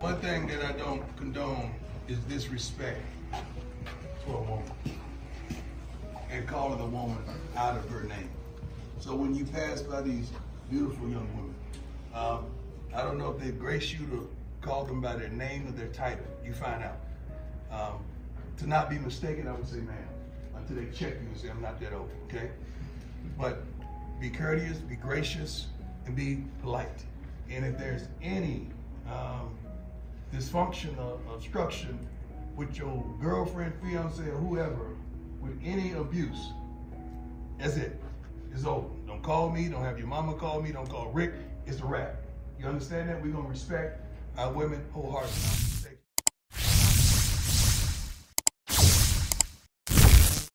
One thing that I don't condone is disrespect to a woman and calling a woman out of her name. So when you pass by these beautiful young women, um, I don't know if they grace you to call them by their name or their title. You find out. Um, to not be mistaken, I would say, ma'am, until they check you and say, I'm not that old, okay? But be courteous, be gracious, and be polite. And if there's any um, dysfunction obstruction with your girlfriend, fiance, or whoever, with any abuse, that's it. It's over. Don't call me. Don't have your mama call me. Don't call Rick. It's a wrap. You understand that? We're going to respect our women wholeheartedly.